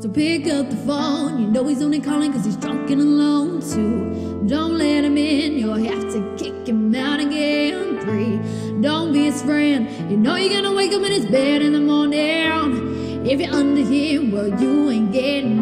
So pick up the phone. You know he's only calling cause he's drunk and alone. two. don't let him in. You'll have to kick him out again. Three, don't be his friend. You know you're gonna wake up in his bed in the morning. If you're under him, well, you ain't getting